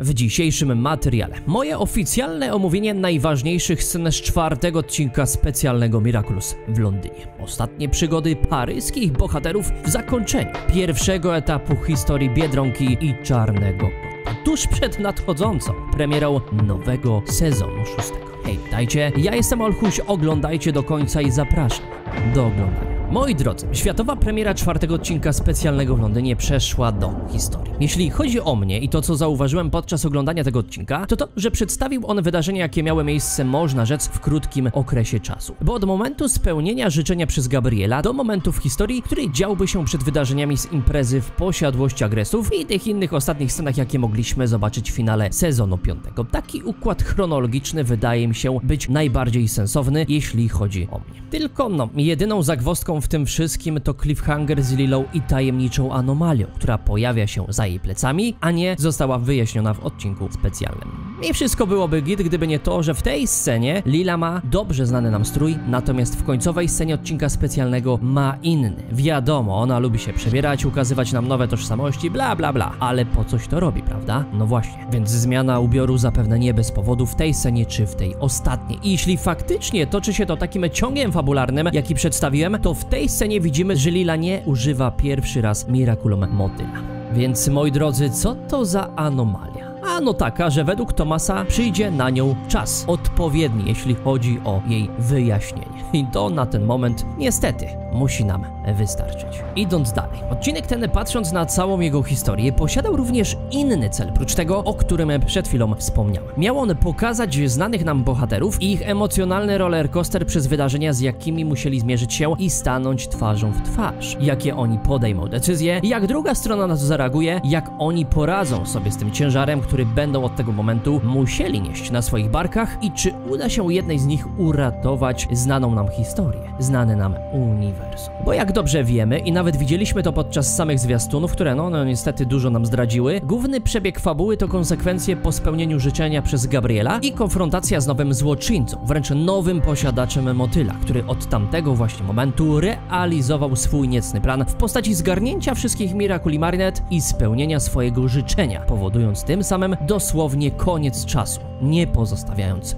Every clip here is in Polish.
W dzisiejszym materiale moje oficjalne omówienie najważniejszych scen z czwartego odcinka specjalnego Miraculous w Londynie. Ostatnie przygody paryskich bohaterów w zakończeniu pierwszego etapu historii Biedronki i Czarnego Kota. Tuż przed nadchodzącą premierą nowego sezonu szóstego. Hej, dajcie, ja jestem Olchuś, oglądajcie do końca i zapraszam do oglądania. Moi drodzy, światowa premiera czwartego odcinka specjalnego w Londynie przeszła do historii. Jeśli chodzi o mnie i to, co zauważyłem podczas oglądania tego odcinka, to to, że przedstawił on wydarzenia, jakie miały miejsce, można rzec, w krótkim okresie czasu. Bo od momentu spełnienia życzenia przez Gabriela do momentu w historii, który działby się przed wydarzeniami z imprezy w posiadłości agresów i tych innych ostatnich scenach, jakie mogliśmy zobaczyć w finale sezonu piątego. Taki układ chronologiczny wydaje mi się być najbardziej sensowny, jeśli chodzi o mnie. Tylko no, jedyną zagwozdką w tym wszystkim to cliffhanger z Lilą i tajemniczą anomalią, która pojawia się za jej plecami, a nie została wyjaśniona w odcinku specjalnym. I wszystko byłoby git, gdyby nie to, że w tej scenie Lila ma dobrze znany nam strój, natomiast w końcowej scenie odcinka specjalnego ma inny. Wiadomo, ona lubi się przebierać, ukazywać nam nowe tożsamości, bla bla bla, ale po coś to robi, prawda? No właśnie, więc zmiana ubioru zapewne nie bez powodu w tej scenie czy w tej ostatniej. I jeśli faktycznie toczy się to takim ciągiem fabularnym, jaki przedstawiłem, to w tej scenie widzimy, że Lila nie używa pierwszy raz Miraculum Motyla. Więc moi drodzy, co to za anomalia? Ano taka, że według Tomasa przyjdzie na nią czas odpowiedni, jeśli chodzi o jej wyjaśnienie. I to na ten moment niestety musi nam wystarczyć. Idąc dalej, odcinek ten patrząc na całą jego historię posiadał również inny cel, prócz tego, o którym przed chwilą wspomniałem. Miał on pokazać znanych nam bohaterów i ich emocjonalny rollercoaster przez wydarzenia, z jakimi musieli zmierzyć się i stanąć twarzą w twarz. Jakie oni podejmą decyzje, jak druga strona na to zareaguje, jak oni poradzą sobie z tym ciężarem, który będą od tego momentu musieli nieść na swoich barkach i czy uda się jednej z nich uratować znaną nam historię, znane nam uniwersum. Bo jak dobrze wiemy i nawet widzieliśmy to podczas samych zwiastunów, które no, no niestety dużo nam zdradziły, główny przebieg fabuły to konsekwencje po spełnieniu życzenia przez Gabriela i konfrontacja z nowym złoczyńcą, wręcz nowym posiadaczem motyla, który od tamtego właśnie momentu realizował swój niecny plan w postaci zgarnięcia wszystkich Miraculi Marinette i spełnienia swojego życzenia, powodując tym samym dosłownie koniec czasu, nie pozostawiając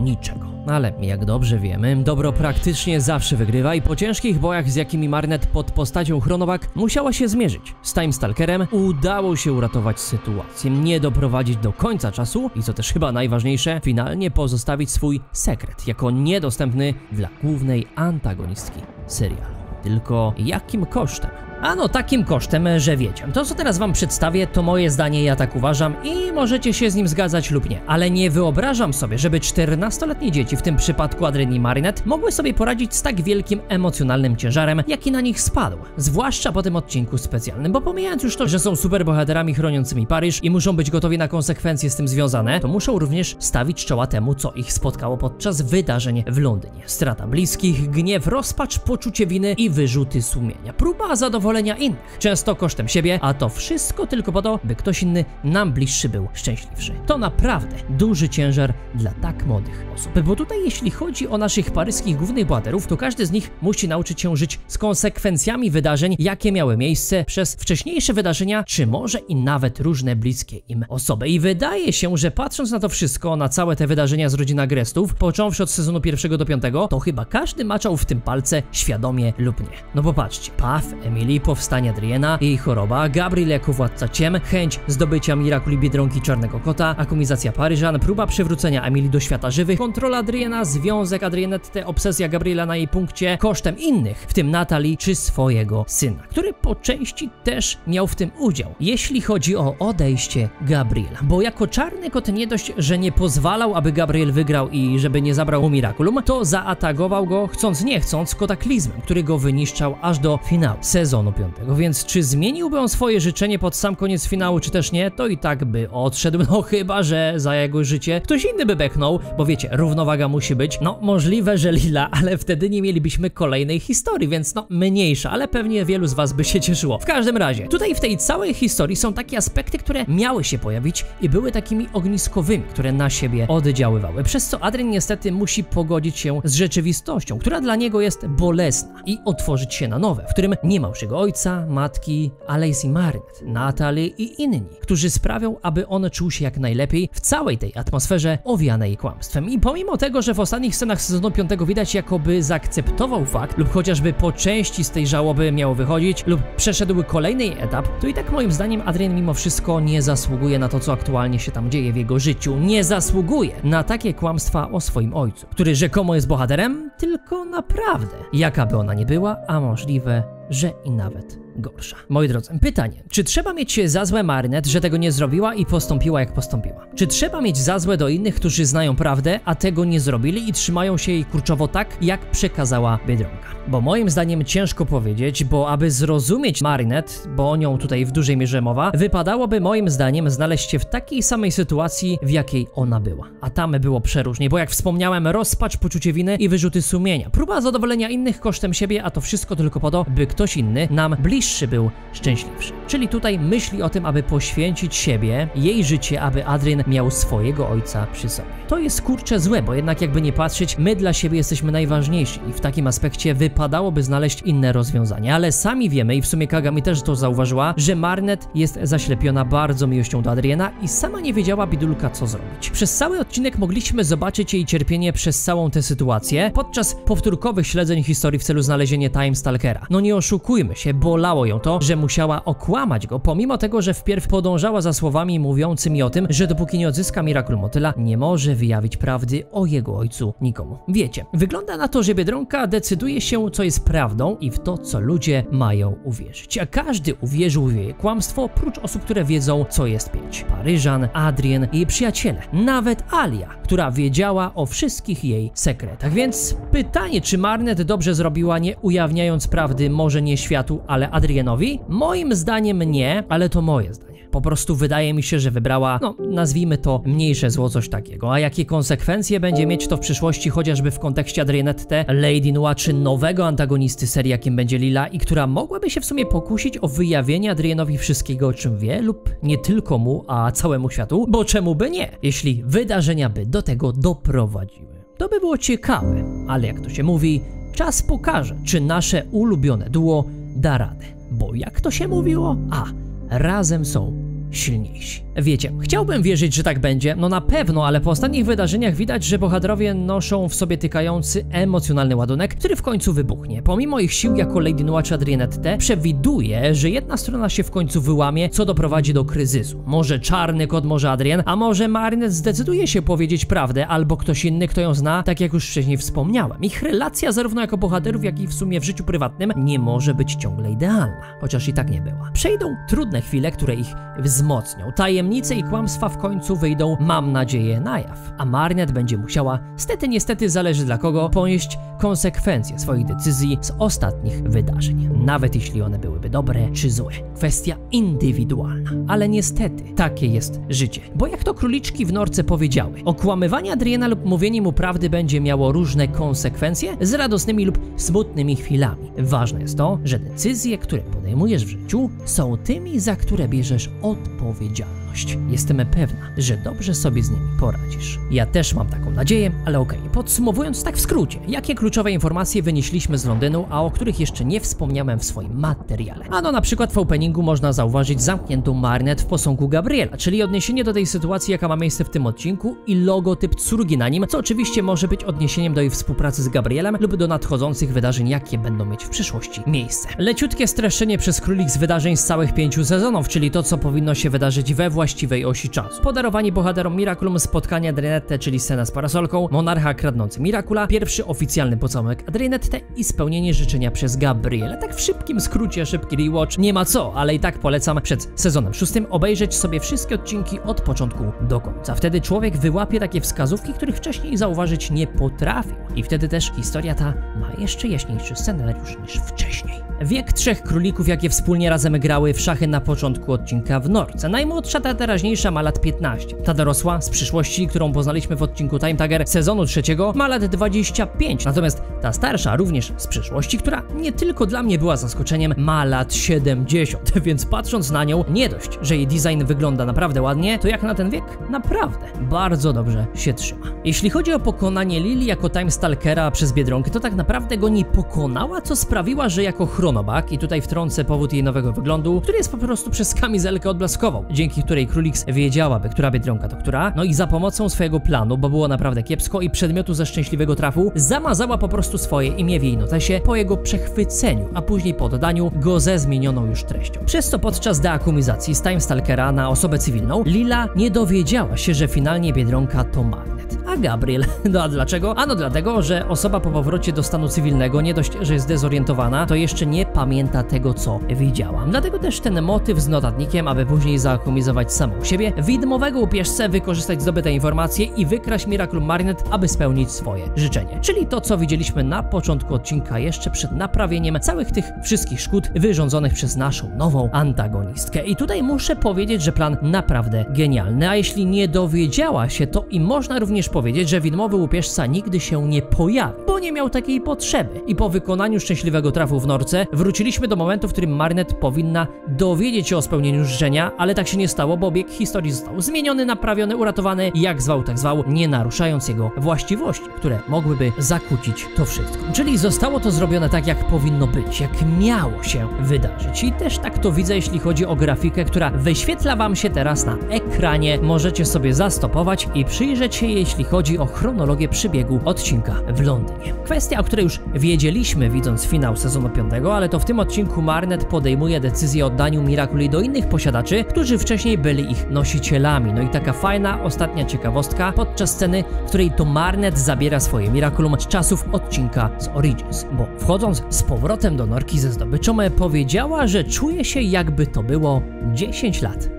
niczego. Ale jak dobrze wiemy, dobro praktycznie zawsze wygrywa i po ciężkich bojach, z jakimi Marnet pod postacią Chronowak musiała się zmierzyć z Time Stalkerem, udało się uratować sytuację, nie doprowadzić do końca czasu i co też chyba najważniejsze, finalnie pozostawić swój sekret jako niedostępny dla głównej antagonistki serialu. Tylko jakim kosztem? Ano takim kosztem, że wiecie. To co teraz wam przedstawię to moje zdanie, ja tak uważam i możecie się z nim zgadzać lub nie. Ale nie wyobrażam sobie, żeby 14-letnie dzieci, w tym przypadku Adreni Marinette, mogły sobie poradzić z tak wielkim emocjonalnym ciężarem, jaki na nich spadł. Zwłaszcza po tym odcinku specjalnym, bo pomijając już to, że są superbohaterami chroniącymi Paryż i muszą być gotowi na konsekwencje z tym związane, to muszą również stawić czoła temu, co ich spotkało podczas wydarzeń w Londynie. Strata bliskich, gniew, rozpacz, poczucie winy i wyrzuty sumienia. Próba zadowolenia innych, często kosztem siebie, a to wszystko tylko po to, by ktoś inny nam bliższy był szczęśliwszy. To naprawdę duży ciężar dla tak młodych osób. Bo tutaj jeśli chodzi o naszych paryskich głównych bohaterów, to każdy z nich musi nauczyć się żyć z konsekwencjami wydarzeń, jakie miały miejsce przez wcześniejsze wydarzenia, czy może i nawet różne bliskie im osoby. I wydaje się, że patrząc na to wszystko, na całe te wydarzenia z rodziny Agrestów, począwszy od sezonu pierwszego do piątego, to chyba każdy maczał w tym palce świadomie lub nie. No popatrzcie, Puff, Emily, powstanie Adriena, jej choroba, Gabriel jako władca ciem, chęć zdobycia Mirakuli Biedronki Czarnego Kota, akumizacja Paryżan, próba przywrócenia Emily do świata żywych, kontrola Adriena, związek Adrianette, obsesja Gabriela na jej punkcie, kosztem innych, w tym Natalii czy swojego syna, który po części też miał w tym udział, jeśli chodzi o odejście Gabriela, bo jako Czarny Kot nie dość, że nie pozwalał, aby Gabriel wygrał i żeby nie zabrał mu Miraculum, to zaatakował go chcąc nie chcąc kataklizmem, który go wyniszczał aż do finału sezonu piątego, więc czy zmieniłby on swoje życzenie pod sam koniec finału, czy też nie, to i tak by odszedł, no chyba, że za jego życie ktoś inny by beknął, bo wiecie, równowaga musi być, no możliwe, że Lila, ale wtedy nie mielibyśmy kolejnej historii, więc no mniejsza, ale pewnie wielu z was by się cieszyło. W każdym razie, tutaj w tej całej historii są takie aspekty, które miały się pojawić i były takimi ogniskowymi, które na siebie oddziaływały, przez co Adrian niestety musi pogodzić się z rzeczywistością, która dla niego jest bolesna i otworzyć się na nowe, w którym nie ma już jego ojca, matki, Alejs i Marynet, Natalie i inni, którzy sprawią, aby on czuł się jak najlepiej w całej tej atmosferze owianej kłamstwem. I pomimo tego, że w ostatnich scenach sezonu 5 widać jakoby zaakceptował fakt lub chociażby po części z tej żałoby miał wychodzić lub przeszedł kolejny etap, to i tak moim zdaniem Adrian mimo wszystko nie zasługuje na to, co aktualnie się tam dzieje w jego życiu. Nie zasługuje na takie kłamstwa o swoim ojcu, który rzekomo jest bohaterem, tylko naprawdę. Jaka by ona nie była, a możliwe, że i nawet gorsza. Moi drodzy, pytanie, czy trzeba mieć za złe Marynet, że tego nie zrobiła i postąpiła jak postąpiła? Czy trzeba mieć za złe do innych, którzy znają prawdę, a tego nie zrobili i trzymają się jej kurczowo tak, jak przekazała Biedronka? Bo moim zdaniem ciężko powiedzieć, bo aby zrozumieć Marynet, bo o nią tutaj w dużej mierze mowa, wypadałoby moim zdaniem znaleźć się w takiej samej sytuacji, w jakiej ona była. A tam było przeróżnie, bo jak wspomniałem, rozpacz, poczucie winy i wyrzuty sumienia. Próba zadowolenia innych kosztem siebie, a to wszystko tylko po to, by ktoś inny nam bliższy był szczęśliwszy. Czyli tutaj myśli o tym, aby poświęcić siebie, jej życie, aby Adrian miał swojego ojca przy sobie. To jest kurcze złe, bo jednak jakby nie patrzeć, my dla siebie jesteśmy najważniejsi i w takim aspekcie wypadałoby znaleźć inne rozwiązanie. Ale sami wiemy i w sumie Kagami też to zauważyła, że Marnet jest zaślepiona bardzo miłością do Adriana i sama nie wiedziała bidulka co zrobić. Przez cały odcinek mogliśmy zobaczyć jej cierpienie przez całą tę sytuację podczas powtórkowych śledzeń historii w celu znalezienia Time Stalkera. No nie oszukujmy się, bolało ją to, że musiała okłamać go, pomimo tego, że wpierw podążała za słowami mówiącymi o tym, że dopóki nie odzyska Miracle Motyla, nie może wyjawić prawdy o jego ojcu nikomu. Wiecie, wygląda na to, że Biedronka decyduje się, co jest prawdą i w to, co ludzie mają uwierzyć. A każdy uwierzył w jej kłamstwo, prócz osób, które wiedzą, co jest pięć. Paryżan, Adrien jej przyjaciele. Nawet Alia, która wiedziała o wszystkich jej sekretach. Więc pytanie, czy Marnet dobrze zrobiła, nie ujawniając prawdy może nie światu, ale Adrienowi? Moim zdaniem nie, ale to moje zdanie. Po prostu wydaje mi się, że wybrała, no nazwijmy to mniejsze zło, coś takiego. A jakie konsekwencje będzie mieć to w przyszłości, chociażby w kontekście Adrianette, Lady Noir czy nowego antagonisty serii, jakim będzie Lila i która mogłaby się w sumie pokusić o wyjawienie Adrianowi wszystkiego, o czym wie, lub nie tylko mu, a całemu światu, bo czemu by nie, jeśli wydarzenia by do tego doprowadziły. To by było ciekawe, ale jak to się mówi, czas pokaże, czy nasze ulubione duo da radę. Bo jak to się mówiło? A, razem są silniejsi. Wiecie, chciałbym wierzyć, że tak będzie, no na pewno, ale po ostatnich wydarzeniach widać, że bohaterowie noszą w sobie tykający emocjonalny ładunek, który w końcu wybuchnie. Pomimo ich sił jako Lady Noir Adrianette, przewiduje, że jedna strona się w końcu wyłamie, co doprowadzi do kryzysu. Może czarny kot, może Adrian, a może Marinette zdecyduje się powiedzieć prawdę, albo ktoś inny, kto ją zna, tak jak już wcześniej wspomniałem. Ich relacja zarówno jako bohaterów, jak i w sumie w życiu prywatnym nie może być ciągle idealna, chociaż i tak nie była. Przejdą trudne chwile, które ich wzmocnią. Tajemnice i kłamstwa w końcu wyjdą, mam nadzieję, na jaw. A Marnet będzie musiała, stety niestety zależy dla kogo, ponieść konsekwencje swoich decyzji z ostatnich wydarzeń. Nawet jeśli one byłyby dobre czy złe. Kwestia indywidualna. Ale niestety, takie jest życie. Bo jak to króliczki w norce powiedziały, okłamywanie Adriana lub mówienie mu prawdy będzie miało różne konsekwencje z radosnymi lub smutnymi chwilami. Ważne jest to, że decyzje, które podejmujesz w życiu, są tymi, za które bierzesz odpowiedzialność. Jestem pewna, że dobrze sobie z nimi poradzisz. Ja też mam taką nadzieję, ale okej. Podsumowując tak w skrócie, jakie kluczowe informacje wynieśliśmy z Londynu, a o których jeszcze nie wspomniałem w swoim materiale? Ano na przykład w openingu można zauważyć zamkniętą marnet w posągu Gabriela, czyli odniesienie do tej sytuacji, jaka ma miejsce w tym odcinku i logotyp córgi na nim, co oczywiście może być odniesieniem do jej współpracy z Gabrielem lub do nadchodzących wydarzeń, jakie będą mieć w przyszłości miejsce. Leciutkie streszczenie przez królik z wydarzeń z całych pięciu sezonów, czyli to, co powinno się wydarzyć we właściwej osi czasu. Podarowanie bohaterom Miraculum spotkania Adrianette, czyli scena z parasolką, monarcha kradnący Miracula, pierwszy oficjalny pocałunek Adrianette i spełnienie życzenia przez Gabriela. Tak w szybkim skrócie, szybki rewatch, nie ma co, ale i tak polecam przed sezonem szóstym obejrzeć sobie wszystkie odcinki od początku do końca. Wtedy człowiek wyłapie takie wskazówki, których wcześniej zauważyć nie potrafił. I wtedy też historia ta ma jeszcze jaśniejszy scenariusz niż wcześniej. Wiek trzech królików, jakie wspólnie razem grały w szachy na początku odcinka w Norce. Najmłodsza, ta teraźniejsza ma lat 15. Ta dorosła z przyszłości, którą poznaliśmy w odcinku Time Tagger sezonu trzeciego, ma lat 25. Natomiast ta Ta starsza, również z przyszłości, która nie tylko dla mnie była zaskoczeniem, ma lat 70, więc patrząc na nią, nie dość, że jej design wygląda naprawdę ładnie, to jak na ten wiek, naprawdę bardzo dobrze się trzyma. Jeśli chodzi o pokonanie Lili jako Time Stalkera przez Biedronkę, to tak naprawdę go nie pokonała, co sprawiła, że jako chronobak, i tutaj wtrącę powód jej nowego wyglądu, który jest po prostu przez kamizelkę odblaskową, dzięki której Królix wiedziałaby, która Biedronka to która, no i za pomocą swojego planu, bo było naprawdę kiepsko i przedmiotu ze szczęśliwego trafu, zamazała po prostu swoje imię w jej notesie po jego przechwyceniu, a później po dodaniu go ze zmienioną już treścią. Przez co podczas deakumizacji z Time Stalkera na osobę cywilną, Lila nie dowiedziała się, że finalnie Biedronka to Magnet. Gabriel, no a dlaczego? Ano dlatego, że osoba po powrocie do stanu cywilnego nie dość, że jest dezorientowana, to jeszcze nie pamięta tego, co widziała. Dlatego też ten motyw z notatnikiem, aby później zaakumizować samą siebie, widmowego upieszce wykorzystać zdobyte informacje i wykraść Miracle Marinet, aby spełnić swoje życzenie. Czyli to, co widzieliśmy na początku odcinka, jeszcze przed naprawieniem całych tych wszystkich szkód wyrządzonych przez naszą nową antagonistkę. I tutaj muszę powiedzieć, że plan naprawdę genialny, a jeśli nie dowiedziała się, to i można również powiedzieć, że widmowy łupieżca nigdy się nie pojawi, bo nie miał takiej potrzeby. I po wykonaniu szczęśliwego trafu w norce, wróciliśmy do momentu, w którym Marnet powinna dowiedzieć się o spełnieniu życzenia, ale tak się nie stało, bo bieg historii został zmieniony, naprawiony, uratowany, jak zwał, tak zwał, nie naruszając jego właściwości, które mogłyby zakłócić to wszystko. Czyli zostało to zrobione tak, jak powinno być, jak miało się wydarzyć. I też tak to widzę, jeśli chodzi o grafikę, która wyświetla Wam się teraz na ekranie. Możecie sobie zastopować i przyjrzeć się, jeśli chodzi o chronologię przybiegu odcinka w Londynie. Kwestia, o której już wiedzieliśmy, widząc finał sezonu 5, ale to w tym odcinku Marnet podejmuje decyzję o oddaniu Miraculi do innych posiadaczy, którzy wcześniej byli ich nosicielami. No i taka fajna, ostatnia ciekawostka podczas sceny, w której to Marnet zabiera swoje Miraculum z czasów odcinka z Origins, bo wchodząc z powrotem do norki ze zdobyczą, powiedziała, że czuje się jakby to było 10 lat.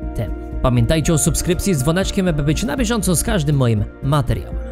Pamiętajcie o subskrypcji z dzwoneczkiem, aby być na bieżąco z każdym moim materiałem.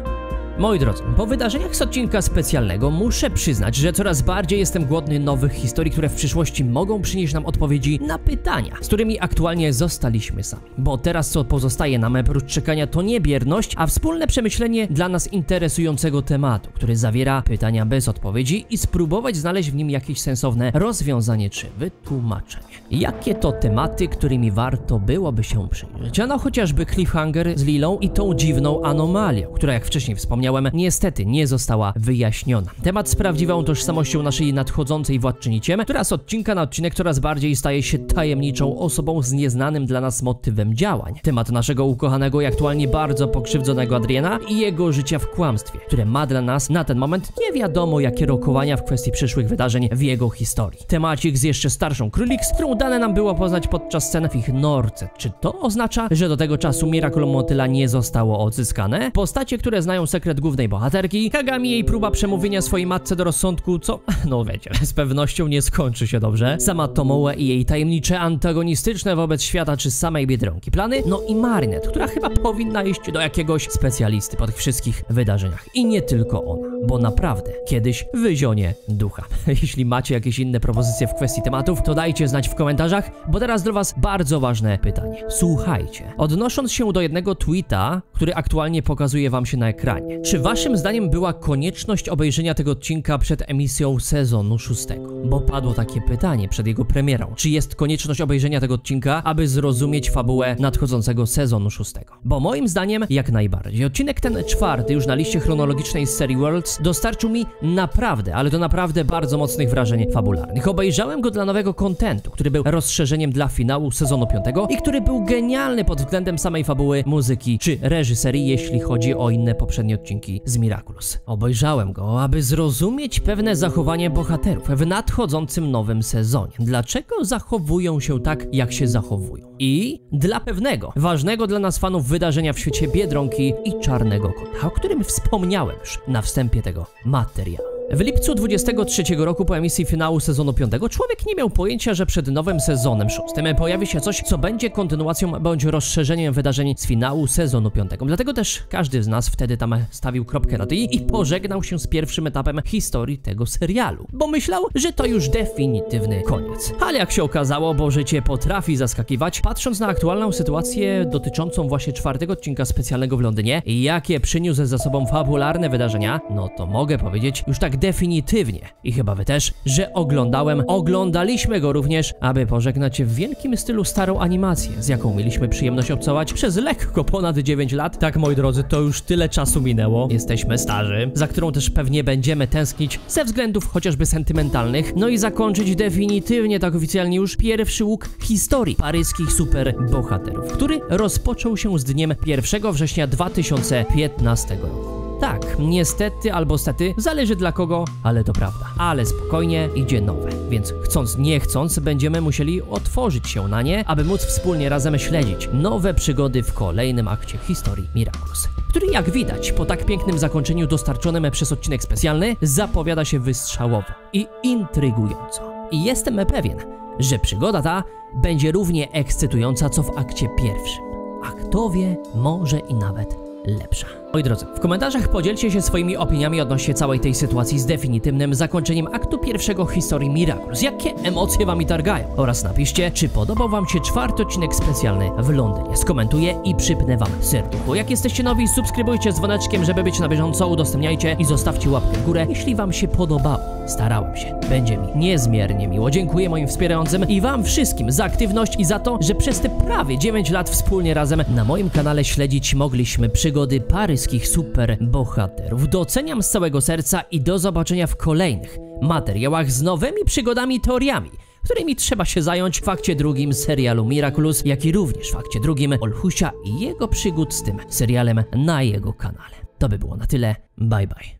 Moi drodzy, po wydarzeniach z odcinka specjalnego muszę przyznać, że coraz bardziej jestem głodny nowych historii, które w przyszłości mogą przynieść nam odpowiedzi na pytania, z którymi aktualnie zostaliśmy sami. Bo teraz co pozostaje nam oprócz czekania to nie bierność, a wspólne przemyślenie dla nas interesującego tematu, który zawiera pytania bez odpowiedzi i spróbować znaleźć w nim jakieś sensowne rozwiązanie czy wytłumaczenie. Jakie to tematy, którymi warto byłoby się przyjrzeć? Ano chociażby cliffhanger z Lilą i tą dziwną anomalią, która jak wcześniej wspomniałem, niestety nie została wyjaśniona. Temat z prawdziwą tożsamością naszej nadchodzącej władczyniciem, która z odcinka na odcinek coraz bardziej staje się tajemniczą osobą z nieznanym dla nas motywem działań. Temat naszego ukochanego i aktualnie bardzo pokrzywdzonego Adriana i jego życia w kłamstwie, które ma dla nas na ten moment nie wiadomo jakie rokowania w kwestii przyszłych wydarzeń w jego historii. Temacik z jeszcze starszą Krylix, którą dane nam było poznać podczas scen w ich norce. Czy to oznacza, że do tego czasu Miracle Motyla nie zostało odzyskane? Postacie, które znają sekret głównej bohaterki, Kagami jej próba przemówienia swojej matce do rozsądku, co, no wiecie, z pewnością nie skończy się dobrze. Sama Tomoe i jej tajemnicze antagonistyczne wobec świata czy samej Biedronki plany, no i Marinette, która chyba powinna iść do jakiegoś specjalisty po tych wszystkich wydarzeniach. I nie tylko ona, bo naprawdę kiedyś wyzionie ducha. Jeśli macie jakieś inne propozycje w kwestii tematów, to dajcie znać w komentarzach, bo teraz dla was bardzo ważne pytanie. Słuchajcie, odnosząc się do jednego tweeta, który aktualnie pokazuje wam się na ekranie, czy waszym zdaniem była konieczność obejrzenia tego odcinka przed emisją sezonu szóstego? Bo padło takie pytanie przed jego premierą. Czy jest konieczność obejrzenia tego odcinka, aby zrozumieć fabułę nadchodzącego sezonu szóstego? Bo moim zdaniem jak najbardziej. Odcinek ten czwarty już na liście chronologicznej z serii Worlds dostarczył mi naprawdę, ale to naprawdę bardzo mocnych wrażeń fabularnych. Obejrzałem go dla nowego kontentu, który był rozszerzeniem dla finału sezonu piątego i który był genialny pod względem samej fabuły, muzyki czy reżyserii, jeśli chodzi o inne poprzednie odcinki z Miraculous. Obejrzałem go, aby zrozumieć pewne zachowanie bohaterów w nadchodzącym nowym sezonie. Dlaczego zachowują się tak, jak się zachowują? I dla pewnego, ważnego dla nas fanów wydarzenia w świecie Biedronki i Czarnego Kota, o którym wspomniałem już na wstępie tego materiału. W lipcu 23 roku po emisji finału sezonu 5 człowiek nie miał pojęcia, że przed nowym sezonem 6 pojawi się coś, co będzie kontynuacją bądź rozszerzeniem wydarzeń z finału sezonu 5. Dlatego też każdy z nas wtedy tam stawił kropkę nad i i pożegnał się z pierwszym etapem historii tego serialu, bo myślał, że to już definitywny koniec. Ale jak się okazało, bo życie potrafi zaskakiwać, patrząc na aktualną sytuację dotyczącą właśnie czwartego odcinka specjalnego w Londynie i jakie przyniósł ze sobą fabularne wydarzenia, no to mogę powiedzieć już tak definitywnie i chyba wy też, że oglądałem, oglądaliśmy go również, aby pożegnać w wielkim stylu starą animację, z jaką mieliśmy przyjemność obcować przez lekko ponad 9 lat. Tak, moi drodzy, to już tyle czasu minęło. Jesteśmy starzy, za którą też pewnie będziemy tęsknić ze względów chociażby sentymentalnych. No i zakończyć definitywnie, tak oficjalnie już, pierwszy łuk historii paryskich superbohaterów, który rozpoczął się z dniem 1 września 2015 roku. Tak, niestety albo stety, zależy dla kogo, ale to prawda. Ale spokojnie, idzie nowe, więc chcąc nie chcąc, będziemy musieli otworzyć się na nie, aby móc wspólnie razem śledzić nowe przygody w kolejnym akcie historii Miraculous, który jak widać po tak pięknym zakończeniu dostarczonym przez odcinek specjalny zapowiada się wystrzałowo i intrygująco. I jestem pewien, że przygoda ta będzie równie ekscytująca co w akcie pierwszym. A kto wie, może i nawet lepsza. Moi drodzy, w komentarzach podzielcie się swoimi opiniami odnośnie całej tej sytuacji z definitywnym zakończeniem aktu pierwszego historii Miraculous. Jakie emocje wami targają? Oraz napiszcie, czy podobał wam się czwarty odcinek specjalny w Londynie. Skomentuję i przypnę wam serducho. Jak jesteście nowi, subskrybujcie z dzwoneczkiem, żeby być na bieżąco, udostępniajcie i zostawcie łapkę w górę, jeśli wam się podobało. Starałem się. Będzie mi niezmiernie miło. Dziękuję moim wspierającym i wam wszystkim za aktywność i za to, że przez te prawie 9 lat wspólnie razem na moim kanale śledzić mogliśmy przygody paryskich superbohaterów. Doceniam z całego serca i do zobaczenia w kolejnych materiałach z nowymi przygodami, teoriami, którymi trzeba się zająć w fakcie drugim serialu Miraculous, jak i również w fakcie drugim Olhusia i jego przygód z tym serialem na jego kanale. To by było na tyle. Bye bye.